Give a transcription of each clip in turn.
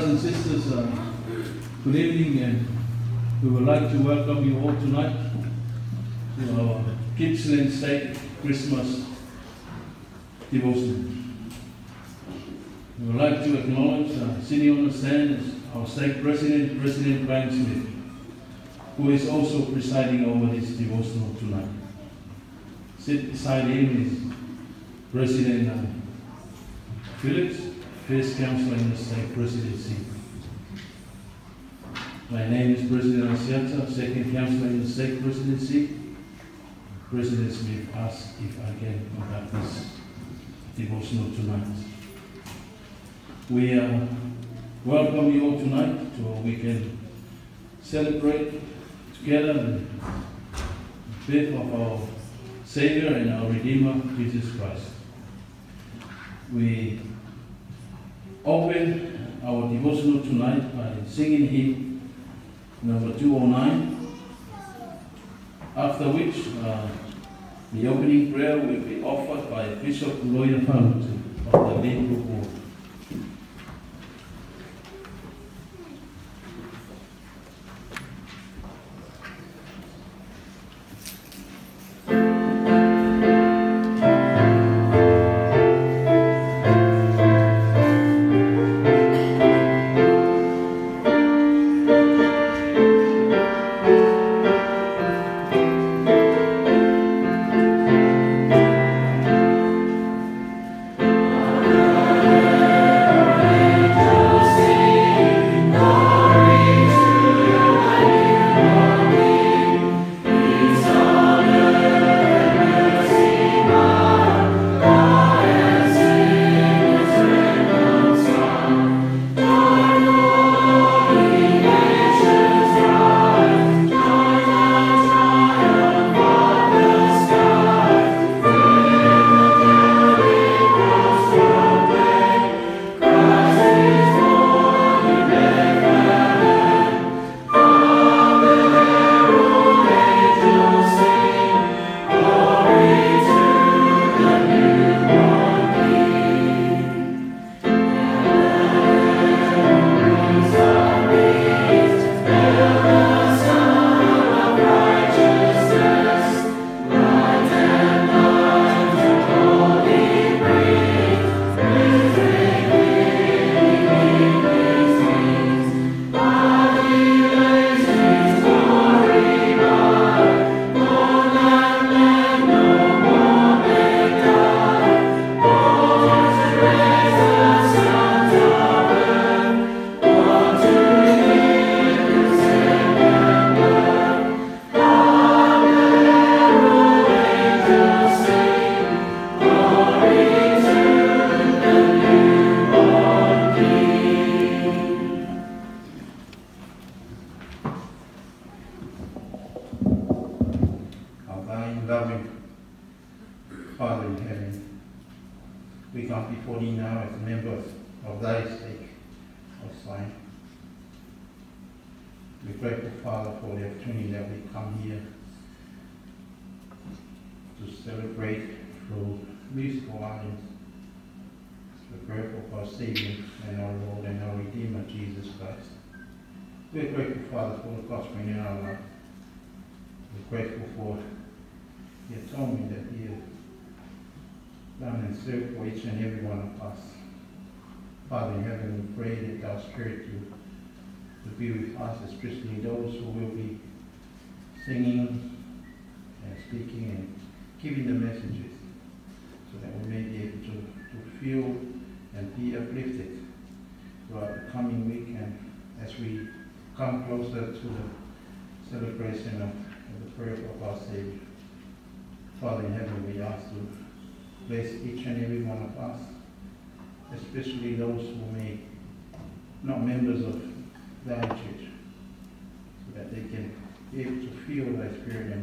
Brothers and sisters, uh, good evening, and we would like to welcome you all tonight to our Gippsland Stake Christmas devotion. We would like to acknowledge uh, sitting on the stand our stake president, President Brian Smith, who is also presiding over this devotional tonight. Sit beside him is President uh, Phillips, First Counselor in the Stake Presidency. My name is President Asiata, Second Counselor in the Stake Presidency. President Smith asked if I can conduct this devotional tonight. We uh, welcome you all tonight to we can celebrate together the birth of our Savior and our Redeemer, Jesus Christ. We open our devotional tonight by singing hymn number 209, after which uh, the opening prayer will be offered by Bishop Famutu of the Limbo Board.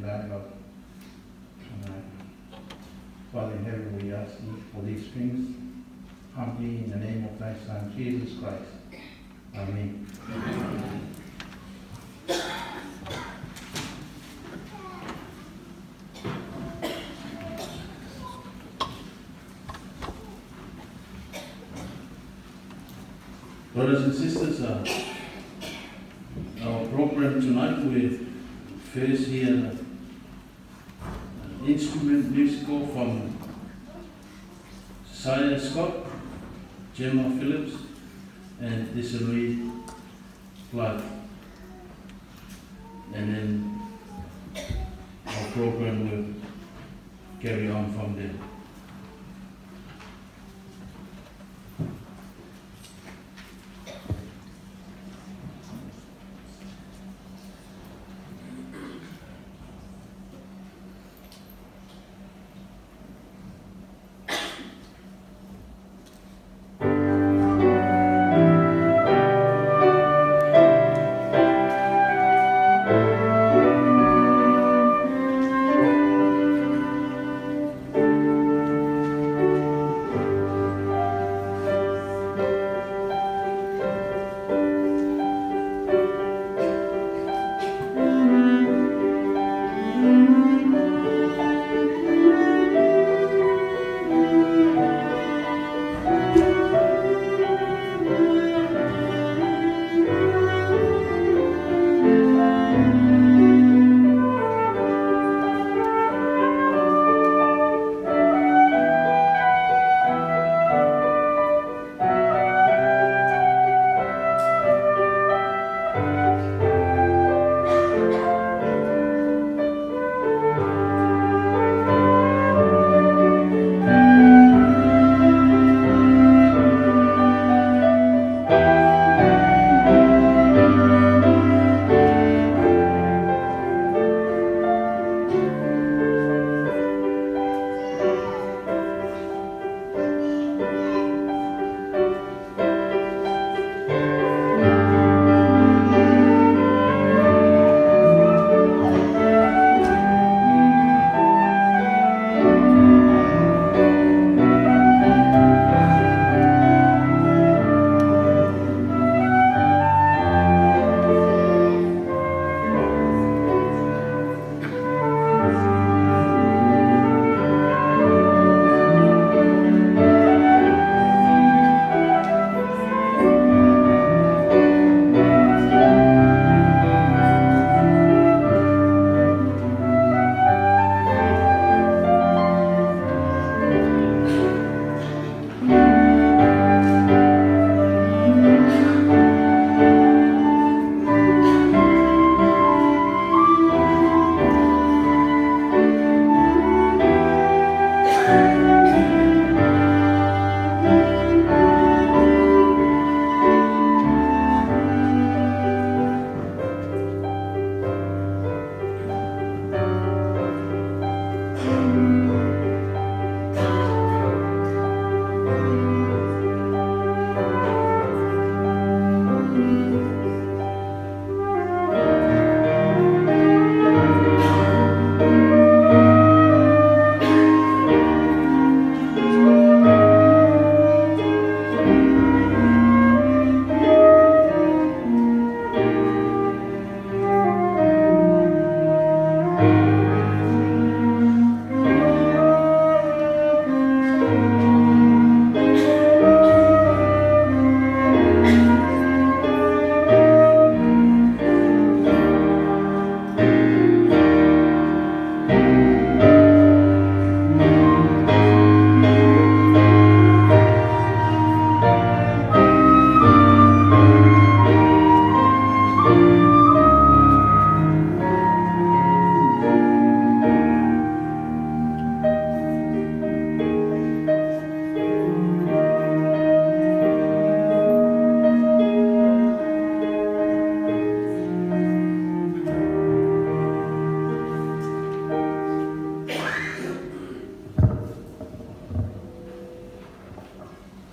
Tonight. Father in heaven, we ask thee for these things humbly in the name of thy Son, Jesus Christ. Amen. Brothers and sisters, uh, our program tonight we first hear an instrument musical from Sian Scott, Gemma Phillips, and Desiree Clark.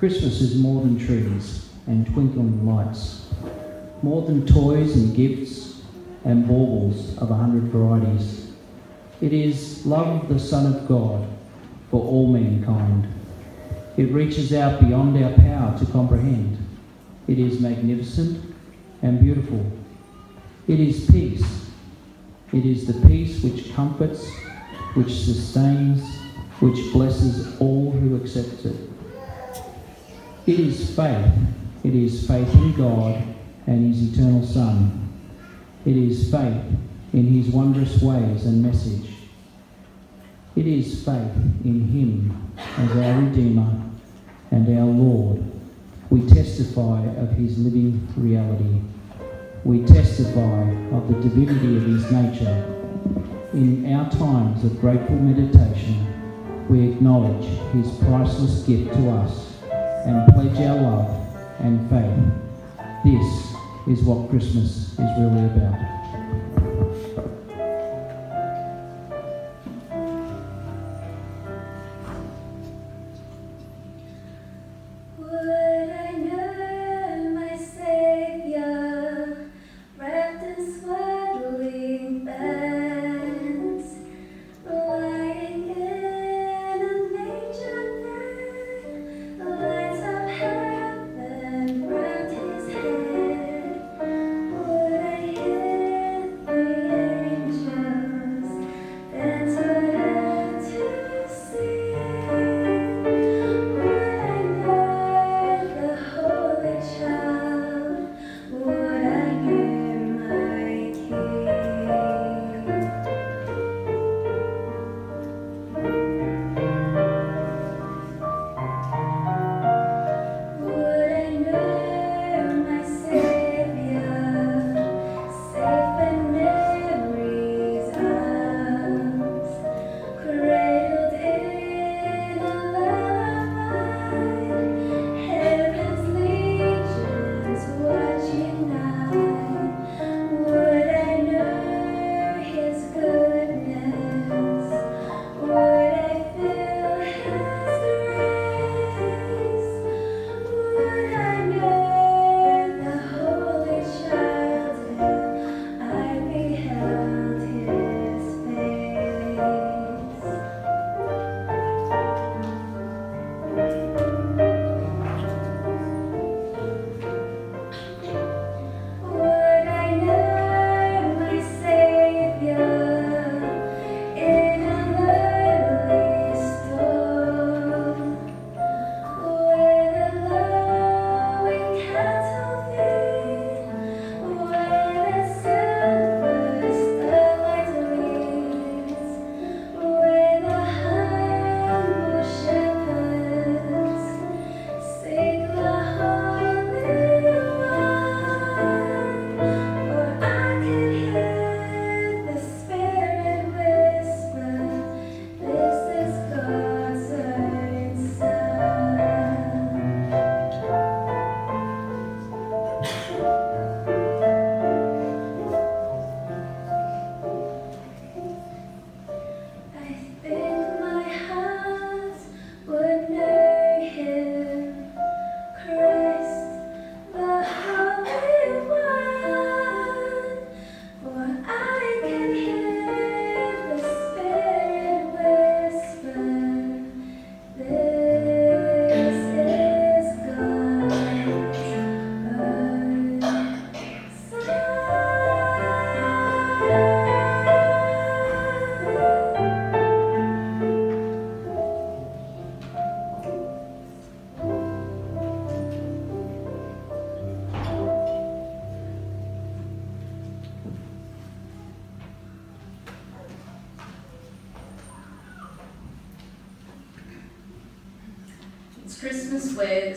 Christmas is more than trees and twinkling lights, more than toys and gifts and baubles of a hundred varieties. It is love of the Son of God for all mankind. It reaches out beyond our power to comprehend. It is magnificent and beautiful. It is peace. It is the peace which comforts, which sustains, which blesses all who accept it. It is faith It is faith in God and His eternal Son. It is faith in His wondrous ways and message. It is faith in Him as our Redeemer and our Lord. We testify of His living reality. We testify of the divinity of His nature. In our times of grateful meditation, we acknowledge His priceless gift to us and pledge our love and faith. This is what Christmas is really about. business with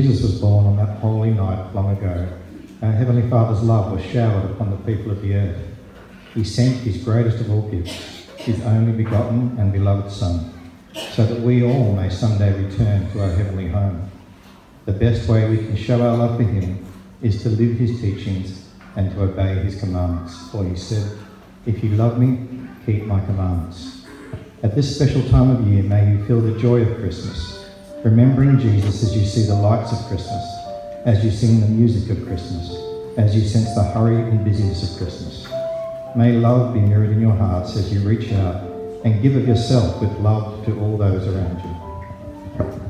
Jesus was born on that holy night long ago, our Heavenly Father's love was showered upon the people of the earth. He sent his greatest of all gifts, his only begotten and beloved Son, so that we all may someday return to our heavenly home. The best way we can show our love for him is to live his teachings and to obey his commandments. For he said, If you love me, keep my commandments. At this special time of year, may you feel the joy of Christmas remembering Jesus as you see the lights of Christmas, as you sing the music of Christmas, as you sense the hurry and busyness of Christmas. May love be mirrored in your hearts as you reach out and give of yourself with love to all those around you.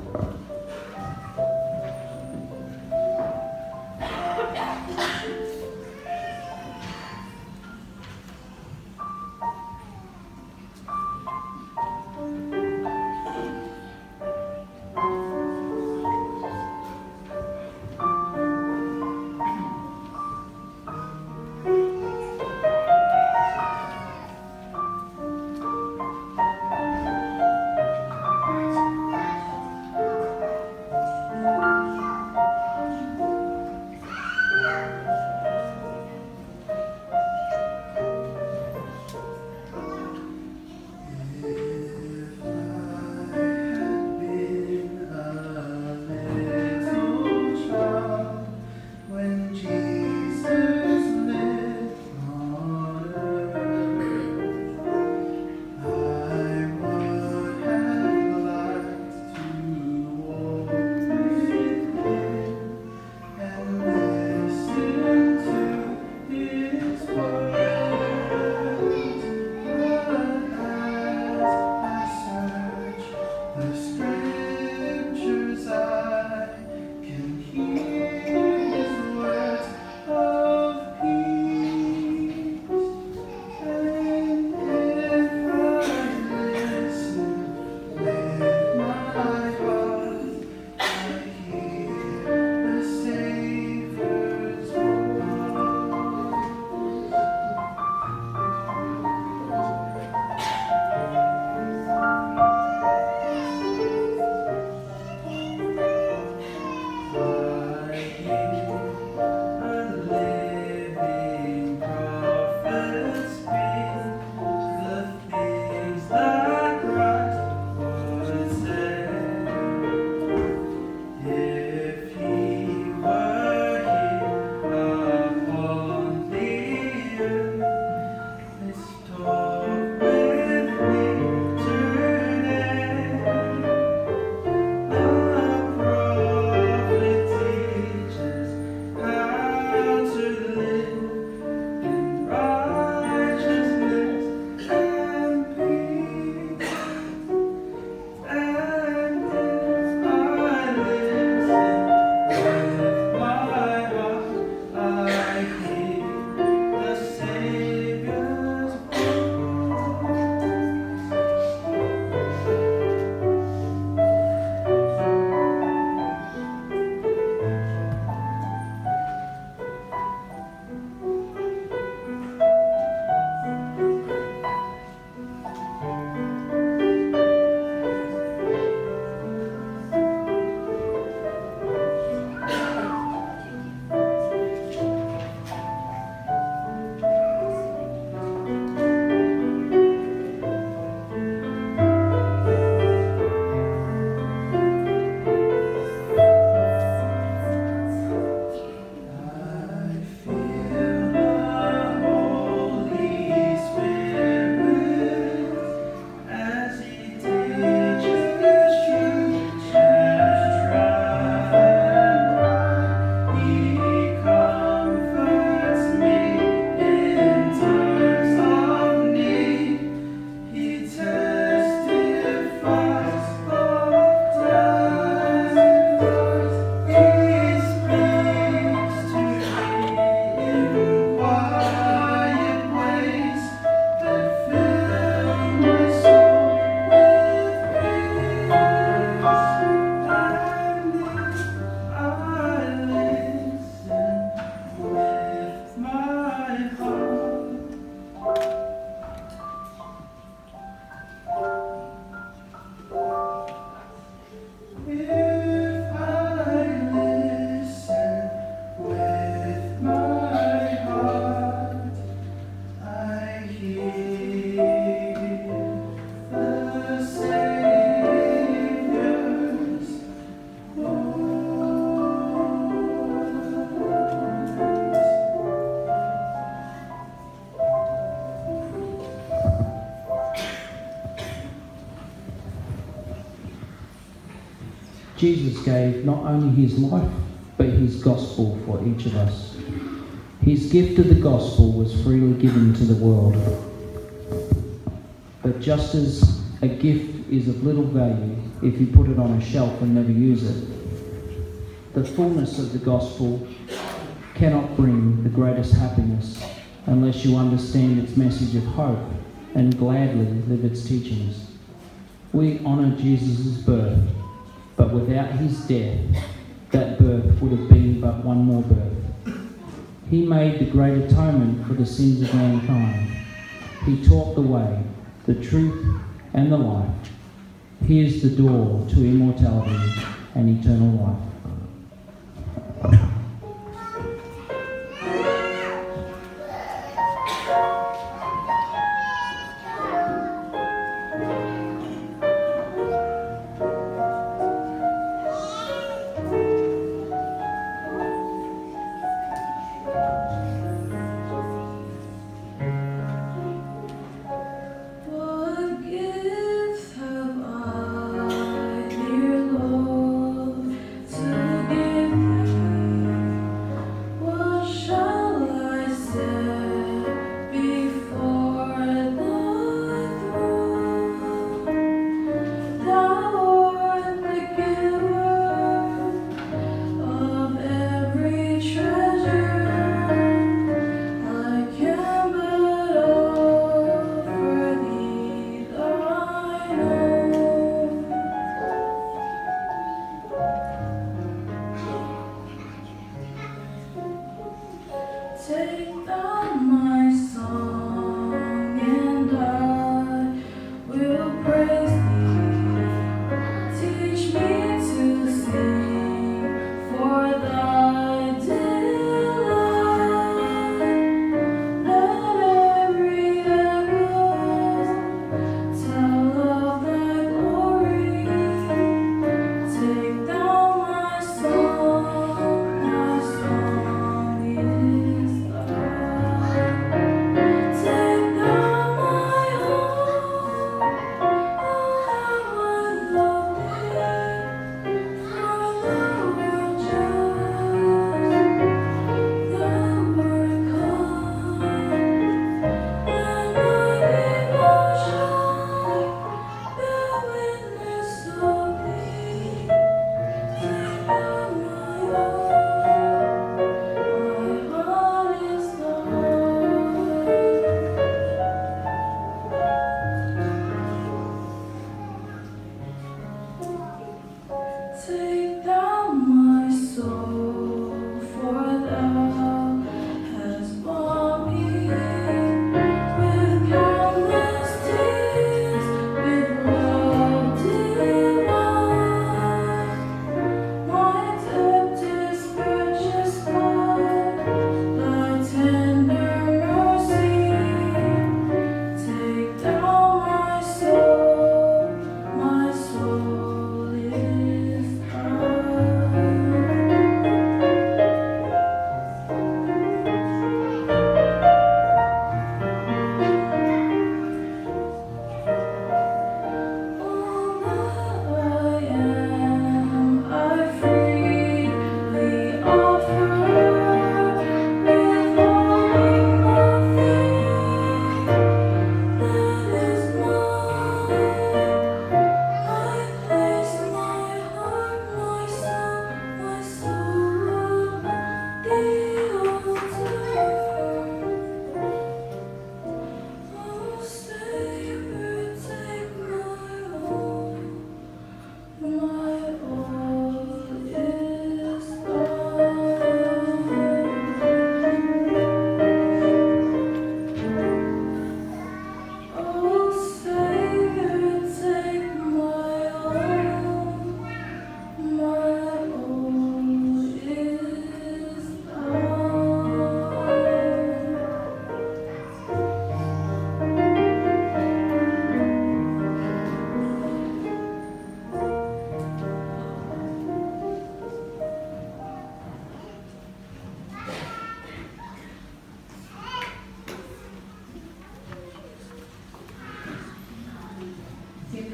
Jesus gave not only his life, but his gospel for each of us. His gift of the gospel was freely given to the world. But just as a gift is of little value if you put it on a shelf and never use it, the fullness of the gospel cannot bring the greatest happiness unless you understand its message of hope and gladly live its teachings. We honour Jesus' birth, but without his death, that birth would have been but one more birth. He made the great atonement for the sins of mankind. He taught the way, the truth, and the life. He is the door to immortality and eternal life.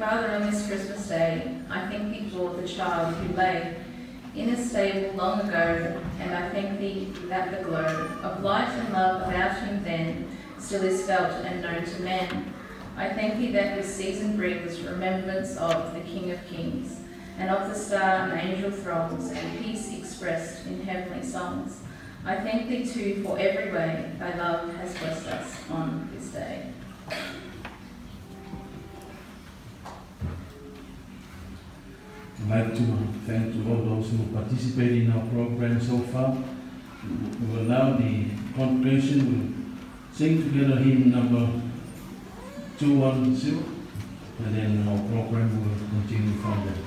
Father, on this Christmas day, I thank thee for the child who lay in a stable long ago, and I thank thee that the glow of light and love about him then still is felt and known to men. I thank thee that this season brings remembrance of the King of Kings, and of the star and angel throngs, and peace expressed in heavenly songs. I thank thee too for every way thy love has blessed us on this day. I'd like to thank to all those who participated in our program so far. We will now the congregation will sing together hymn number 210 and then our program will continue from there.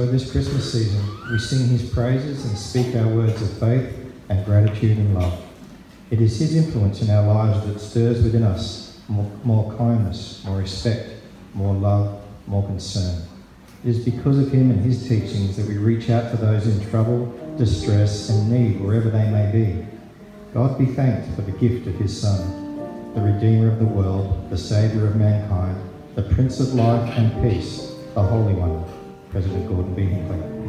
So this Christmas season, we sing his praises and speak our words of faith and gratitude and love. It is his influence in our lives that stirs within us more, more kindness, more respect, more love, more concern. It is because of him and his teachings that we reach out to those in trouble, distress, and need wherever they may be. God be thanked for the gift of his Son, the Redeemer of the world, the Saviour of mankind, the Prince of life and peace, the Holy One, President Gordon B. Hinckley.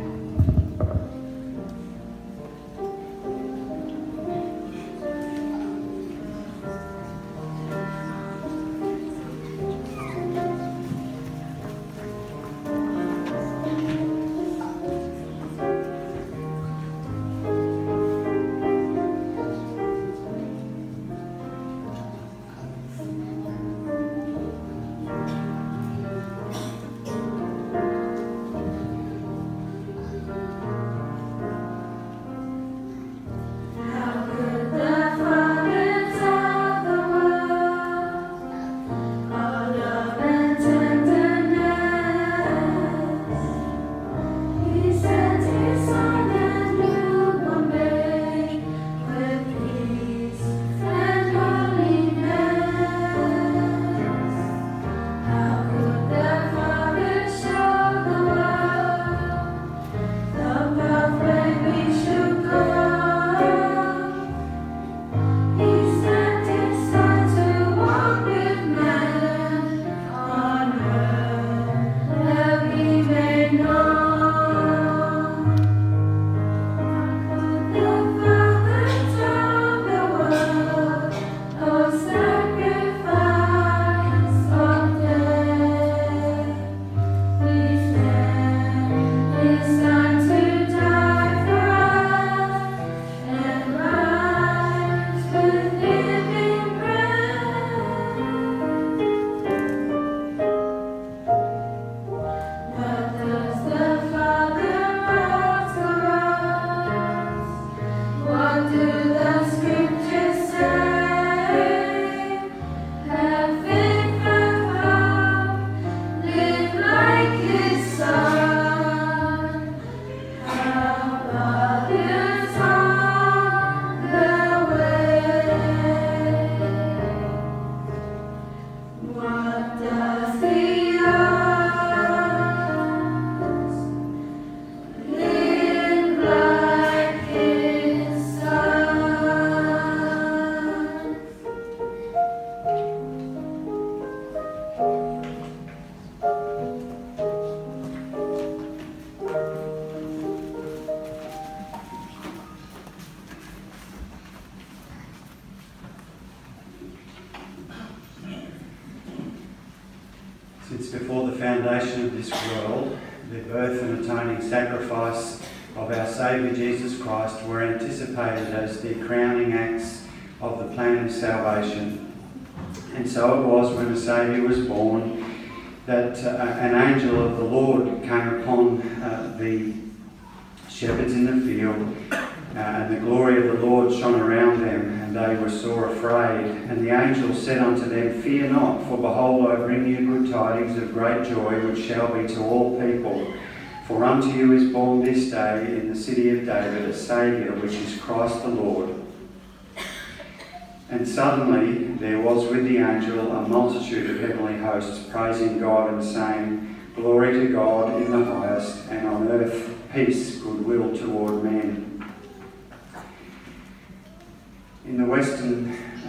In the Western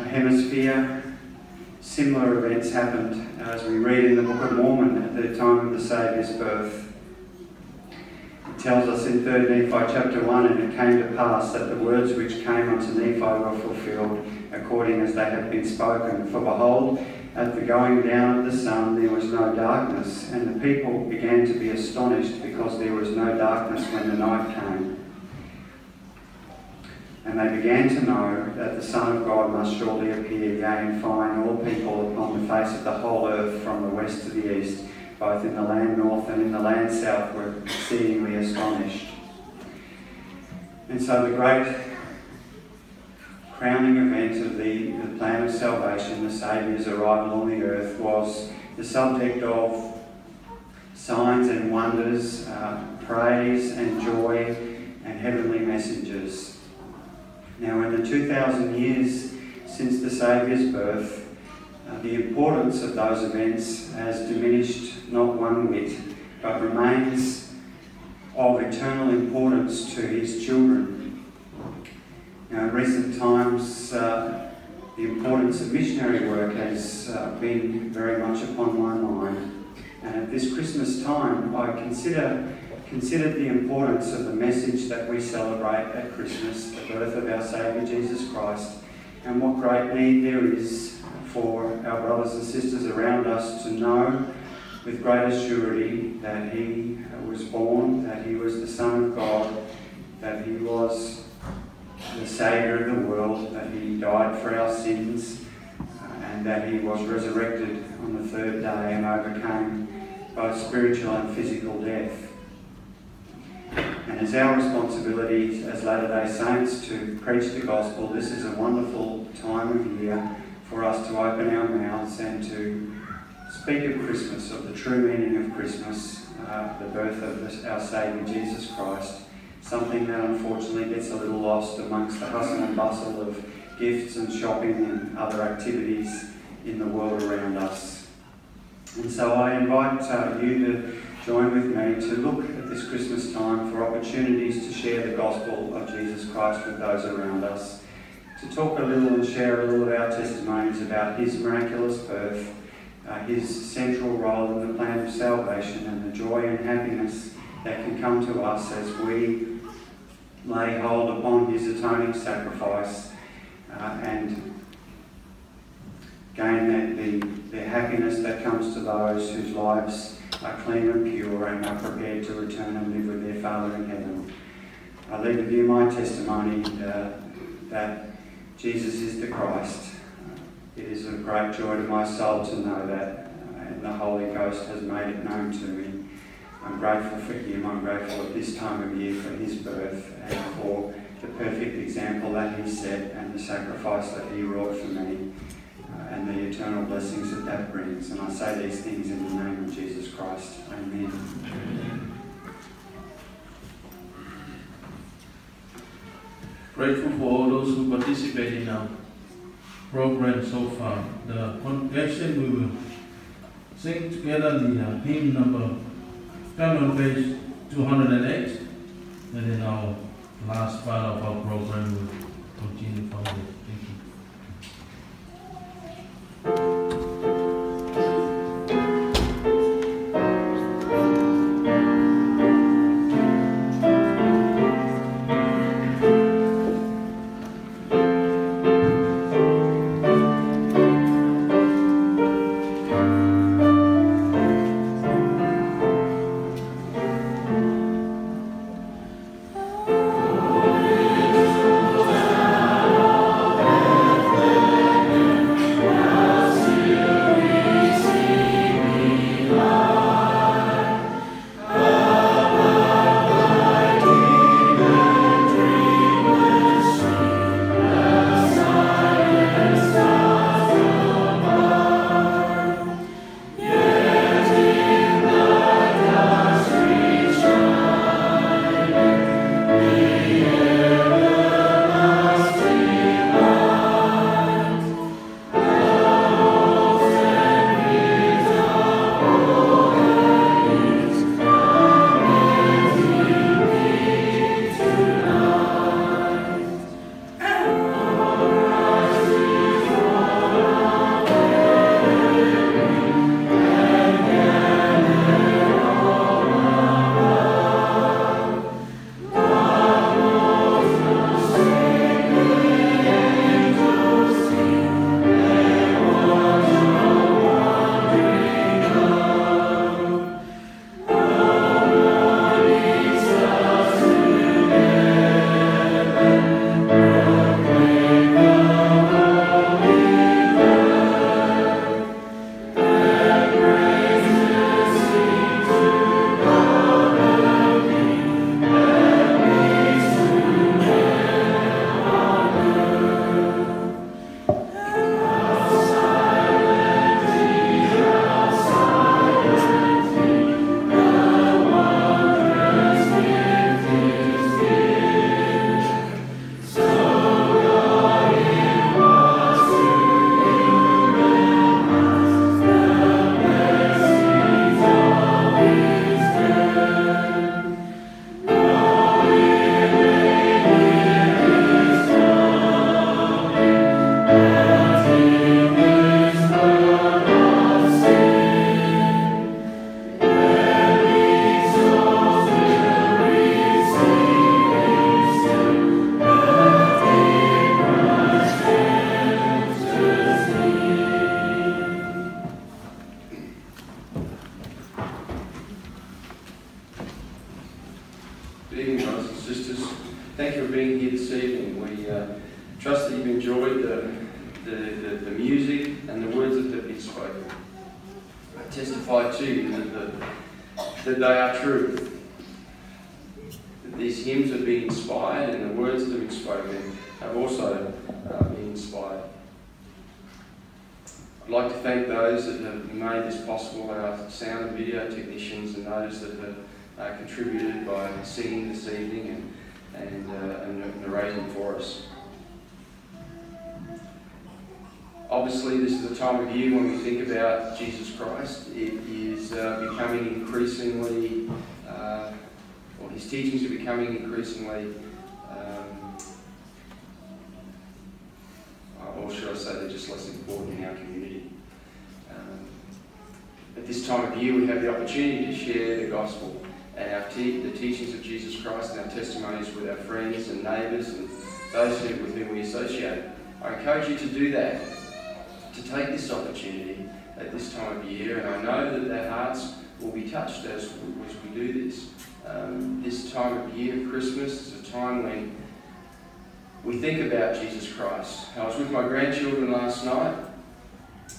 Hemisphere, similar events happened as we read in the Book of Mormon at the time of the Saviour's birth. It tells us in 3 Nephi chapter 1, and it came to pass that the words which came unto Nephi were fulfilled, according as they had been spoken. For behold, at the going down of the sun there was no darkness, and the people began to be astonished because there was no darkness when the night came. And they began to know that the Son of God must surely appear, yea, and find all people upon the face of the whole earth from the west to the east both in the land north and in the land south, were exceedingly astonished. And so the great crowning event of the, the plan of salvation, the Saviour's arrival on the earth, was the subject of signs and wonders, uh, praise and joy, and heavenly messages. Now, in the 2,000 years since the Saviour's birth, uh, the importance of those events has diminished not one whit, but remains of eternal importance to his children. Now, in recent times, uh, the importance of missionary work has uh, been very much upon my mind. And at this Christmas time, I consider considered the importance of the message that we celebrate at Christmas, the birth of our Saviour Jesus Christ, and what great need there is for our brothers and sisters around us to know with great surety that he was born, that he was the Son of God, that he was the Saviour of the world, that he died for our sins, uh, and that he was resurrected on the third day and overcame both spiritual and physical death. And it's our responsibility as Latter day Saints to preach the gospel. This is a wonderful time of year for us to open our mouths and to speak of Christmas, of the true meaning of Christmas, uh, the birth of our Saviour Jesus Christ, something that unfortunately gets a little lost amongst the hustle and bustle of gifts and shopping and other activities in the world around us. And so I invite uh, you to join with me to look this Christmas time for opportunities to share the gospel of Jesus Christ with those around us, to talk a little and share a little of our testimonies about his miraculous birth uh, his central role in the plan of salvation and the joy and happiness that can come to us as we lay hold upon his atoning sacrifice uh, and gain that the, the happiness that comes to those whose lives are clean and pure and are prepared to return and live with their Father in heaven. I leave with you my testimony uh, that Jesus is the Christ it is a great joy to my soul to know that, uh, and the Holy Ghost has made it known to me. I'm grateful for Him. I'm grateful at this time of year for His birth and for the perfect example that He set and the sacrifice that He wrought for me uh, and the eternal blessings that that brings. And I say these things in the name of Jesus Christ. Amen. Grateful for all those who participated our program so far. The congregation we will sing together the uh, hymn number, come on page 208, and then our last part of our program will continue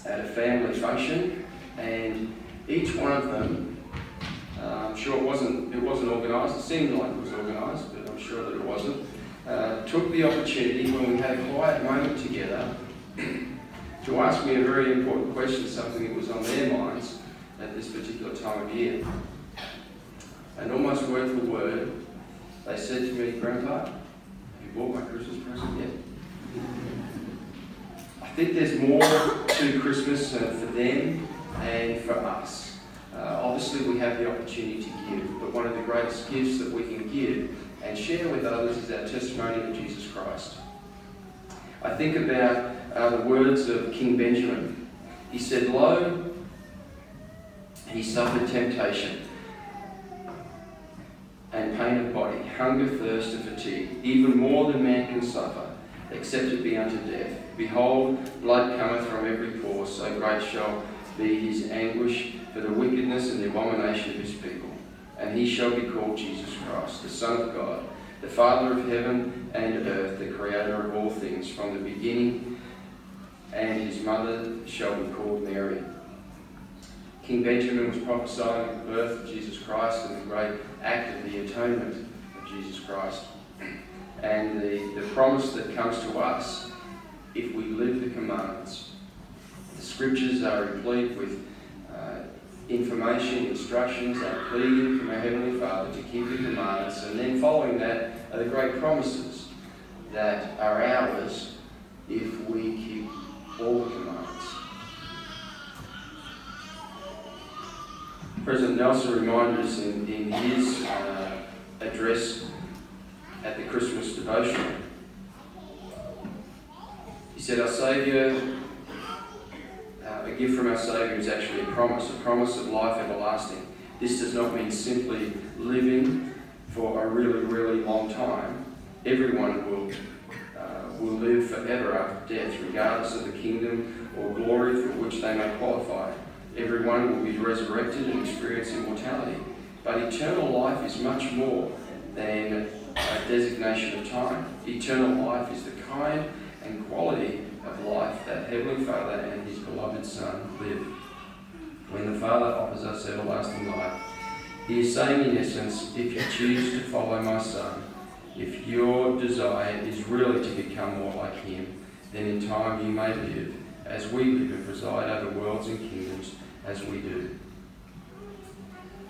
at a family function, and each one of them, uh, I'm sure it wasn't it wasn't organised. It seemed like it was organised, but I'm sure that it wasn't. Uh, took the opportunity when we had a quiet moment together to ask me a very important question, something that was on their minds at this particular time of year. And almost word for word, they said to me, Grandpa, have you bought my Christmas present yet? I think there's more to Christmas uh, for them and for us. Uh, obviously, we have the opportunity to give, but one of the greatest gifts that we can give and share with others is our testimony of Jesus Christ. I think about uh, the words of King Benjamin. He said, Lo, he suffered temptation and pain of body, hunger, thirst, and fatigue, even more than man can suffer, except it be unto death. Behold, blood cometh from every pore, so great shall be his anguish for the wickedness and the abomination of his people. And he shall be called Jesus Christ, the Son of God, the Father of heaven and earth, the Creator of all things, from the beginning, and his mother shall be called Mary. King Benjamin was prophesying the birth of Jesus Christ and the great act of the atonement of Jesus Christ. And the, the promise that comes to us if we live the commandments. The scriptures are replete with uh, information, instructions, are pleading from our Heavenly Father to keep the commandments. And then following that are the great promises that are ours if we keep all the commandments. President Nelson reminded us in, in his uh, address at the Christmas devotion. Said, Our Saviour, uh, a gift from our Saviour is actually a promise, a promise of life everlasting. This does not mean simply living for a really, really long time. Everyone will, uh, will live forever after death, regardless of the kingdom or glory for which they may qualify. Everyone will be resurrected and experience immortality. But eternal life is much more than a designation of time. Eternal life is the kind and quality of life that Heavenly Father and His beloved Son live. When the Father offers us everlasting life, He is saying in essence, if you choose to follow my Son, if your desire is really to become more like Him, then in time you may live as we live and preside over worlds and kingdoms as we do.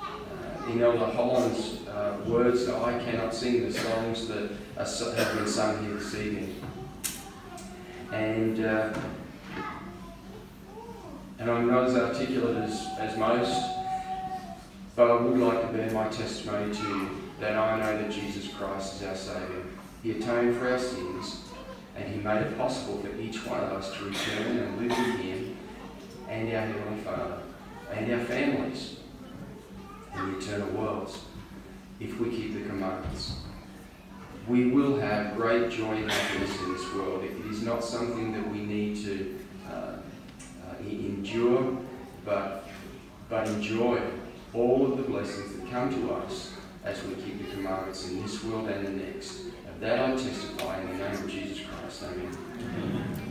Uh, in Elder Holland's uh, words, I cannot sing the songs that are, have been sung here this evening. And, uh, and I'm not as articulate as, as most, but I would like to bear my testimony to you that I know that Jesus Christ is our Saviour. He atoned for our sins, and He made it possible for each one of us to return and live with Him and our Heavenly Father and our families in the eternal worlds if we keep the commandments. We will have great joy and happiness in this world. It is not something that we need to uh, uh, endure, but, but enjoy all of the blessings that come to us as we keep the commandments in this world and the next of That I testify in the name of Jesus Christ. Amen. Silent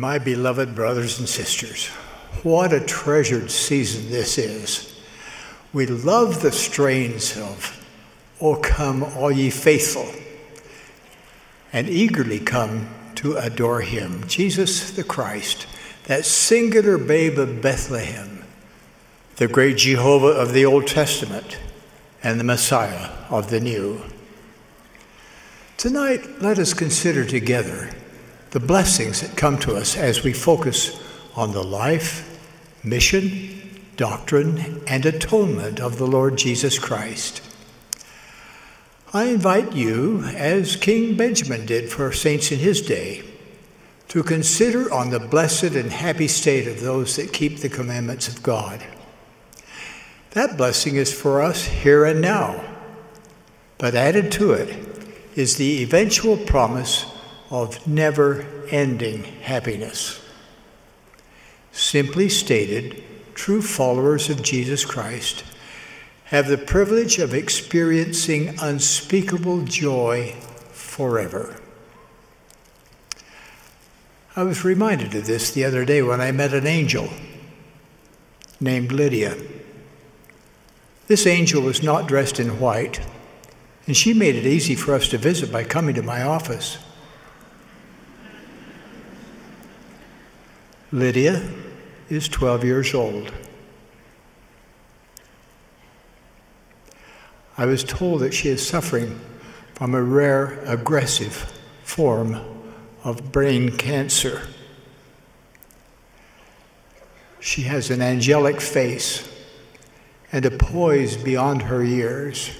My beloved brothers and sisters, what a treasured season this is. We love the strains of, O come, all ye faithful, and eagerly come to adore him, Jesus the Christ, that singular babe of Bethlehem, the great Jehovah of the Old Testament, and the Messiah of the New. Tonight, let us consider together the blessings that come to us as we focus on the life, mission, doctrine, and atonement of the Lord Jesus Christ. I invite you, as King Benjamin did for saints in his day, to consider on the blessed and happy state of those that keep the commandments of God. That blessing is for us here and now, but added to it is the eventual promise of never ending happiness. Simply stated, true followers of Jesus Christ have the privilege of experiencing unspeakable joy forever. I was reminded of this the other day when I met an angel named Lydia. This angel was not dressed in white, and she made it easy for us to visit by coming to my office. Lydia is 12 years old. I was told that she is suffering from a rare aggressive form of brain cancer. She has an angelic face and a poise beyond her years.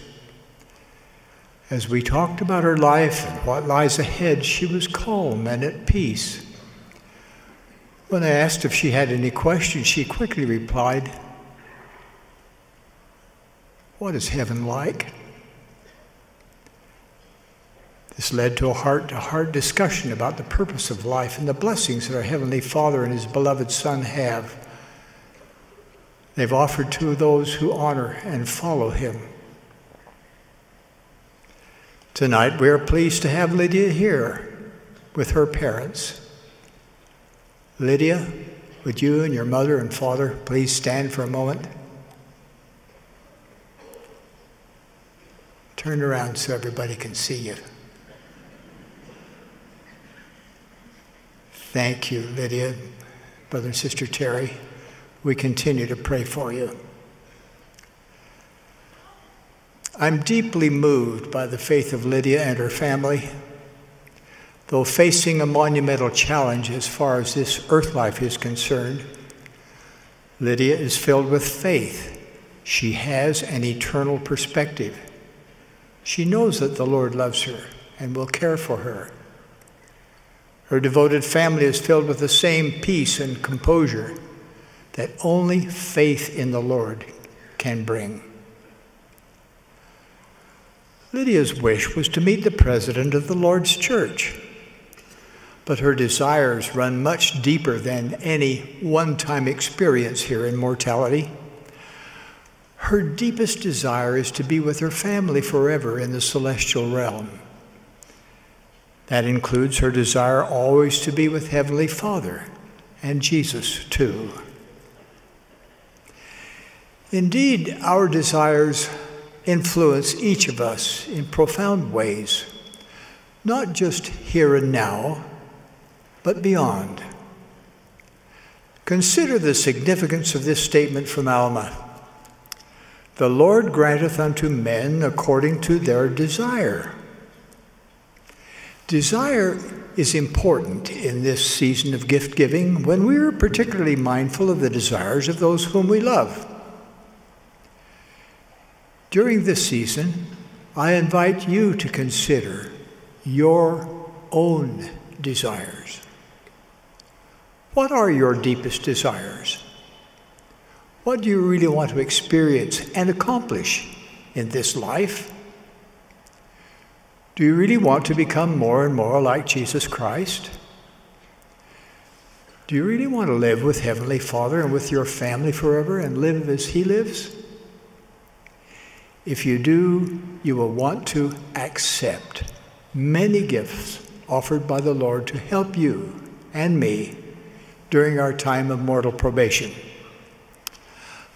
As we talked about her life and what lies ahead, she was calm and at peace. When I asked if she had any questions, she quickly replied, What is heaven like? This led to a heart to heart discussion about the purpose of life and the blessings that our Heavenly Father and His beloved Son have. They've offered to those who honor and follow Him. Tonight, we are pleased to have Lydia here with her parents. Lydia, would you and your mother and father please stand for a moment? Turn around so everybody can see you. Thank you, Lydia. Brother and Sister Terry, we continue to pray for you. I'm deeply moved by the faith of Lydia and her family. Though facing a monumental challenge as far as this earth life is concerned, Lydia is filled with faith. She has an eternal perspective. She knows that the Lord loves her and will care for her. Her devoted family is filled with the same peace and composure that only faith in the Lord can bring. Lydia's wish was to meet the president of the Lord's church, but her desires run much deeper than any one time experience here in mortality. Her deepest desire is to be with her family forever in the celestial realm. That includes her desire always to be with Heavenly Father and Jesus, too. Indeed, our desires influence each of us in profound ways, not just here and now, but beyond. Consider the significance of this statement from Alma The Lord granteth unto men according to their desire. Desire is important in this season of gift giving when we are particularly mindful of the desires of those whom we love. During this season, I invite you to consider your own desires. What are your deepest desires? What do you really want to experience and accomplish in this life? Do you really want to become more and more like Jesus Christ? Do you really want to live with Heavenly Father and with your family forever and live as He lives? If you do, you will want to accept many gifts offered by the Lord to help you and me during our time of mortal probation.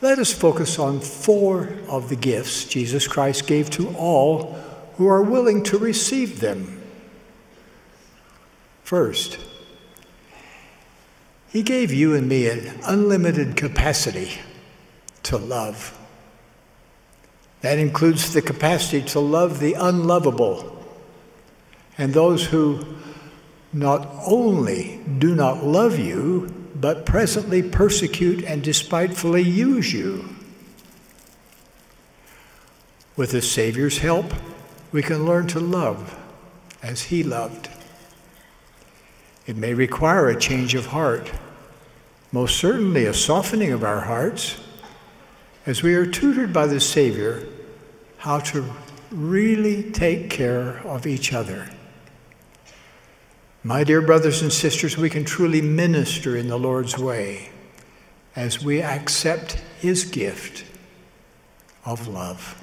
Let us focus on four of the gifts Jesus Christ gave to all who are willing to receive them. First, He gave you and me an unlimited capacity to love. That includes the capacity to love the unlovable and those who not only do not love you, but presently persecute and despitefully use you. With the Savior's help, we can learn to love as He loved. It may require a change of heart, most certainly a softening of our hearts, as we are tutored by the Savior how to really take care of each other. My dear brothers and sisters, we can truly minister in the Lord's way as we accept His gift of love.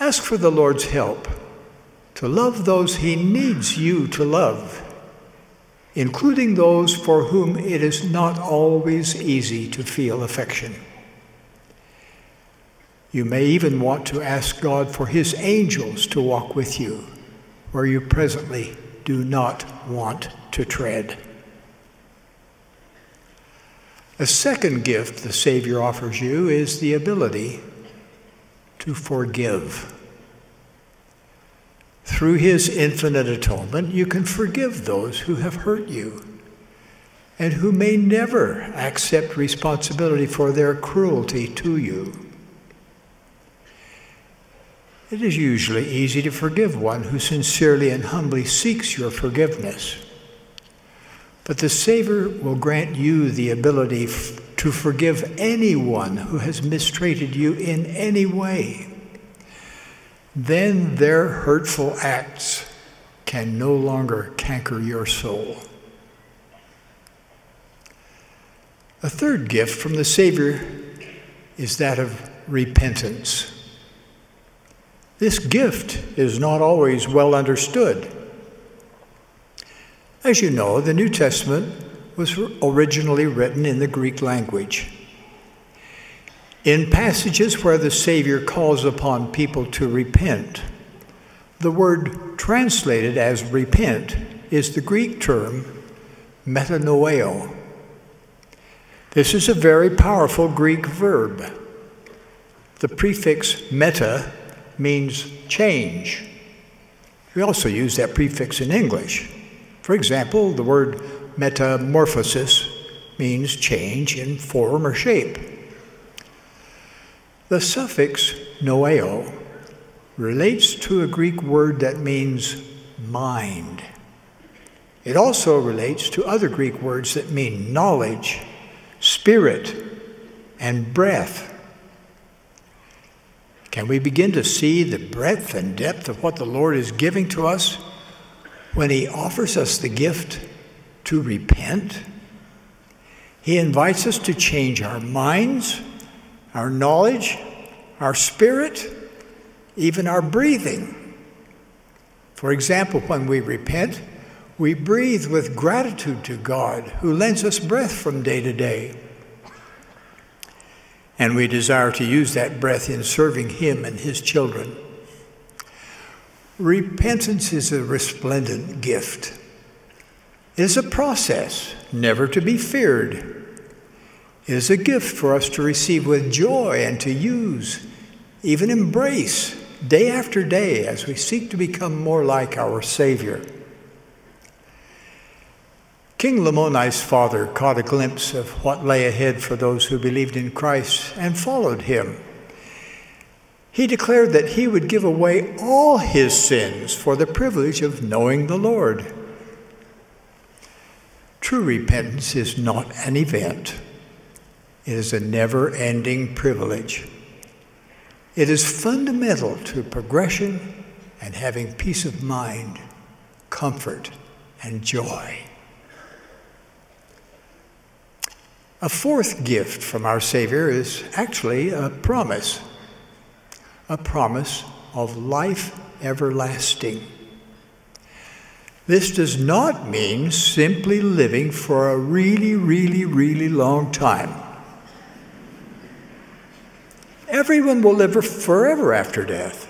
Ask for the Lord's help to love those He needs you to love, including those for whom it is not always easy to feel affection. You may even want to ask God for His angels to walk with you where you presently do not want to tread. A second gift the Savior offers you is the ability to forgive. Through his infinite atonement, you can forgive those who have hurt you and who may never accept responsibility for their cruelty to you. It is usually easy to forgive one who sincerely and humbly seeks your forgiveness. But the Savior will grant you the ability to forgive anyone who has mistreated you in any way. Then their hurtful acts can no longer canker your soul. A third gift from the Savior is that of repentance. This gift is not always well understood. As you know, the New Testament was originally written in the Greek language. In passages where the Savior calls upon people to repent, the word translated as repent is the Greek term metanoeo. This is a very powerful Greek verb. The prefix meta means change. We also use that prefix in English. For example, the word metamorphosis means change in form or shape. The suffix noeo relates to a Greek word that means mind. It also relates to other Greek words that mean knowledge, spirit, and breath. Can we begin to see the breadth and depth of what the Lord is giving to us when He offers us the gift to repent? He invites us to change our minds, our knowledge, our spirit, even our breathing. For example, when we repent, we breathe with gratitude to God who lends us breath from day to day and we desire to use that breath in serving Him and His children. Repentance is a resplendent gift. It is a process never to be feared. It is a gift for us to receive with joy and to use, even embrace, day after day as we seek to become more like our Savior. King Lamoni's father caught a glimpse of what lay ahead for those who believed in Christ and followed him. He declared that he would give away all his sins for the privilege of knowing the Lord. True repentance is not an event, it is a never ending privilege. It is fundamental to progression and having peace of mind, comfort, and joy. A fourth gift from our Savior is actually a promise a promise of life everlasting. This does not mean simply living for a really, really, really long time. Everyone will live forever after death,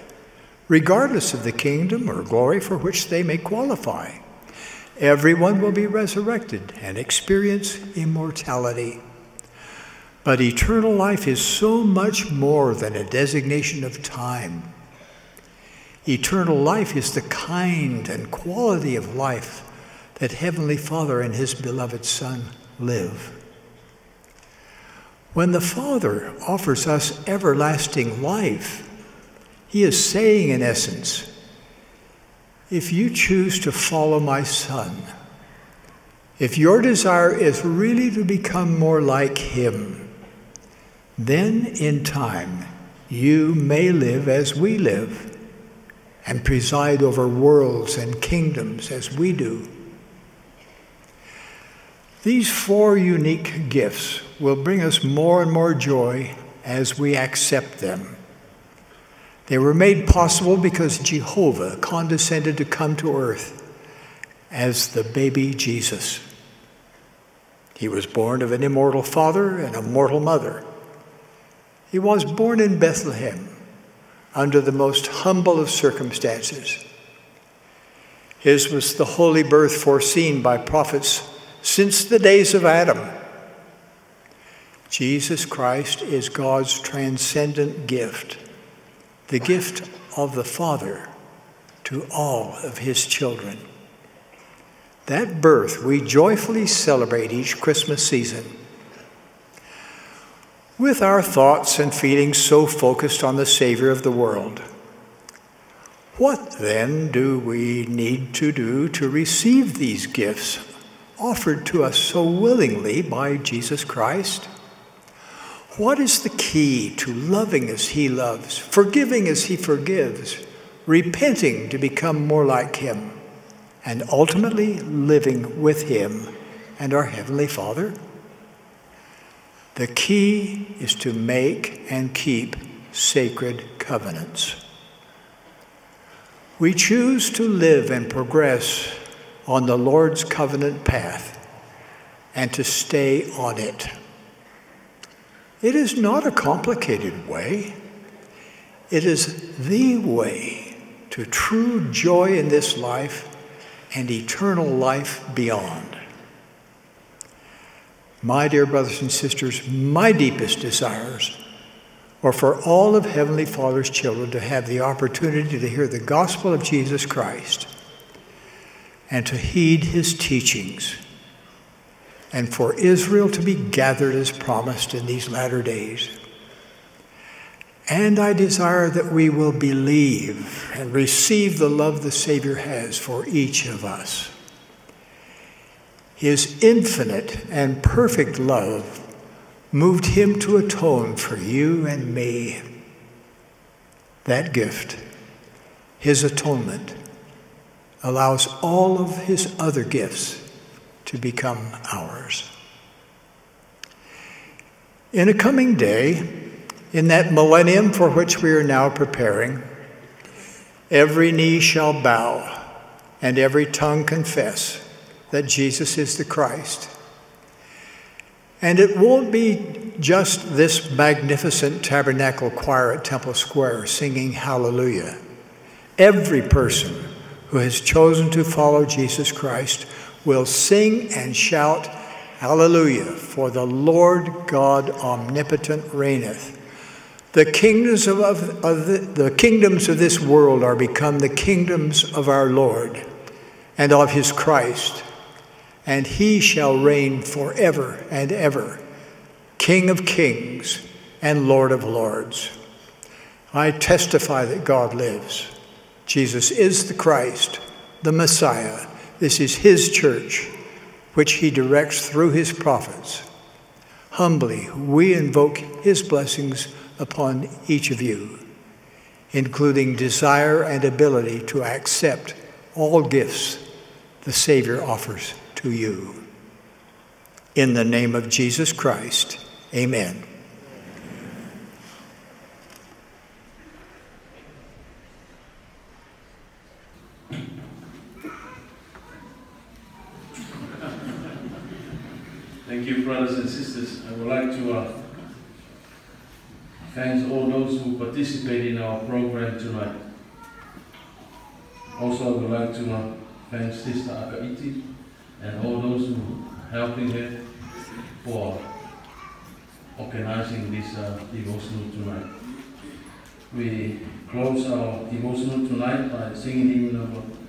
regardless of the kingdom or glory for which they may qualify. Everyone will be resurrected and experience immortality. But eternal life is so much more than a designation of time. Eternal life is the kind and quality of life that Heavenly Father and His beloved Son live. When the Father offers us everlasting life, He is saying, in essence, if you choose to follow my Son, if your desire is really to become more like Him, then in time you may live as we live and preside over worlds and kingdoms as we do. These four unique gifts will bring us more and more joy as we accept them. They were made possible because Jehovah condescended to come to earth as the baby Jesus. He was born of an immortal father and a mortal mother. He was born in Bethlehem under the most humble of circumstances. His was the holy birth foreseen by prophets since the days of Adam. Jesus Christ is God's transcendent gift, the gift of the Father to all of his children. That birth we joyfully celebrate each Christmas season. With our thoughts and feelings so focused on the Savior of the world, what then do we need to do to receive these gifts offered to us so willingly by Jesus Christ? What is the key to loving as He loves, forgiving as He forgives, repenting to become more like Him, and ultimately living with Him and our Heavenly Father? The key is to make and keep sacred covenants. We choose to live and progress on the Lord's covenant path and to stay on it. It is not a complicated way. It is the way to true joy in this life and eternal life beyond. My dear brothers and sisters, my deepest desires are for all of Heavenly Father's children to have the opportunity to hear the gospel of Jesus Christ and to heed his teachings, and for Israel to be gathered as promised in these latter days. And I desire that we will believe and receive the love the Savior has for each of us. His infinite and perfect love moved him to atone for you and me. That gift, his atonement, allows all of his other gifts to become ours. In a coming day, in that millennium for which we are now preparing, every knee shall bow and every tongue confess that Jesus is the Christ. And it won't be just this magnificent tabernacle choir at Temple Square singing hallelujah. Every person who has chosen to follow Jesus Christ will sing and shout hallelujah, for the Lord God omnipotent reigneth. The kingdoms of, of, of the, the kingdoms of this world are become the kingdoms of our Lord and of his Christ and he shall reign forever and ever, King of kings and Lord of lords. I testify that God lives. Jesus is the Christ, the Messiah. This is his church, which he directs through his prophets. Humbly, we invoke his blessings upon each of you, including desire and ability to accept all gifts the Savior offers to you. In the name of Jesus Christ, amen. Thank you, brothers and sisters. I would like to uh, thank all those who participated in our program tonight. Also, I would like to uh, thank Sister Akaiti and all those who helping her for organizing this uh, devotional tonight. We close our devotional tonight by singing hymn number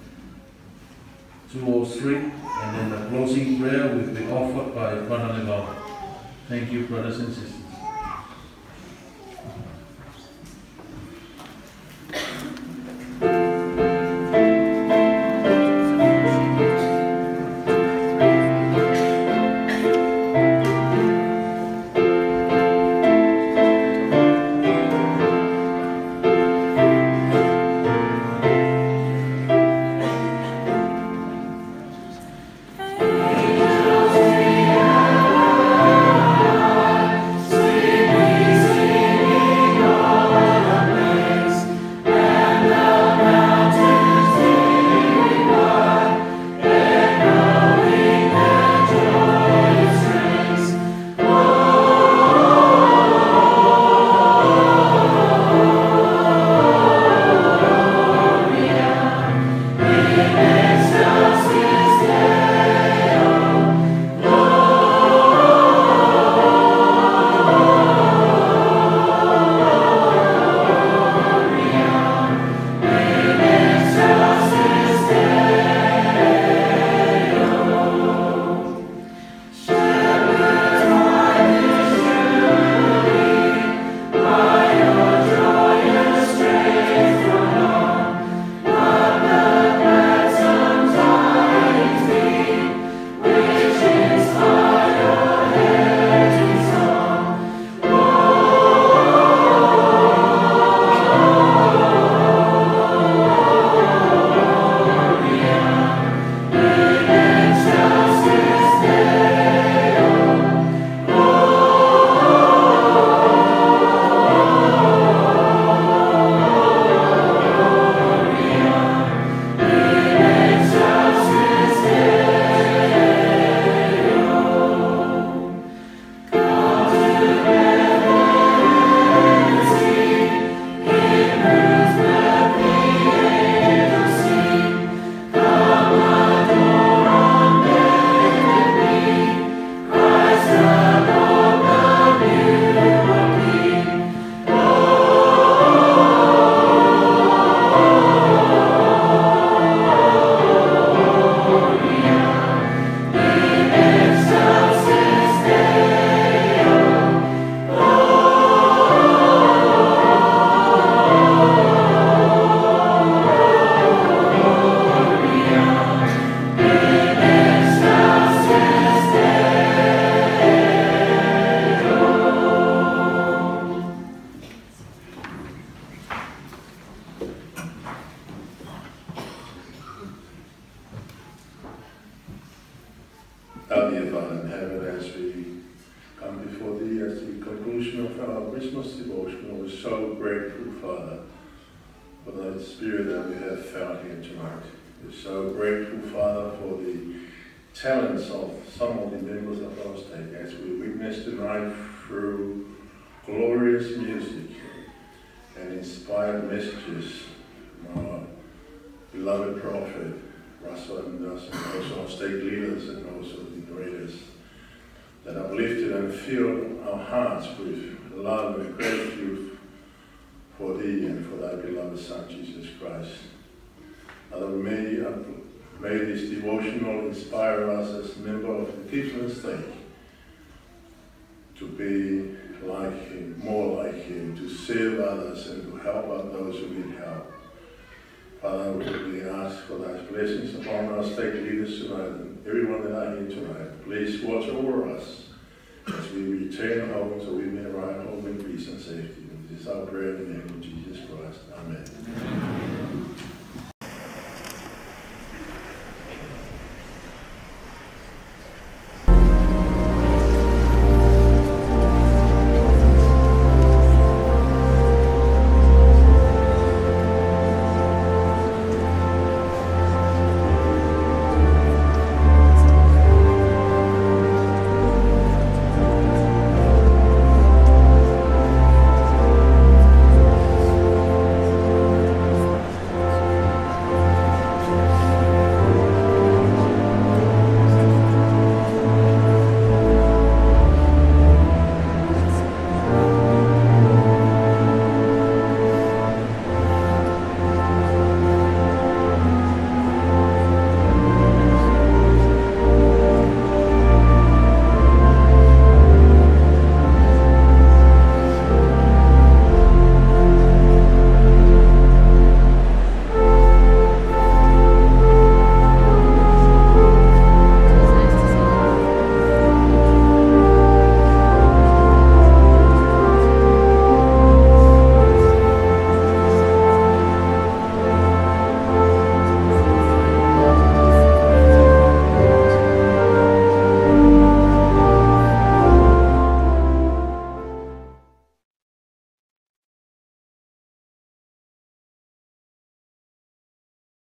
203, and then the closing prayer will be offered by Brother Legal. Thank you, brothers and sisters. Have felt here tonight. We're so grateful, Father, for the talents of some of the members of our stake as we witness tonight through glorious music and inspired messages from our beloved prophet, Russell Nelson, and also our stake leaders and also the graders that uplifted and filled our hearts with love and gratitude for Thee and for Thy beloved Son, Jesus Christ. Father, may, uh, may this devotional inspire us as member of the Gippsland Stake to be like Him, more like Him, to serve others and to help out those who need help. Father, we ask for thy blessings upon our state leaders tonight and everyone that are here tonight. Please watch over us as we return home so we may arrive home in peace and safety. This is our prayer in the name of Jesus.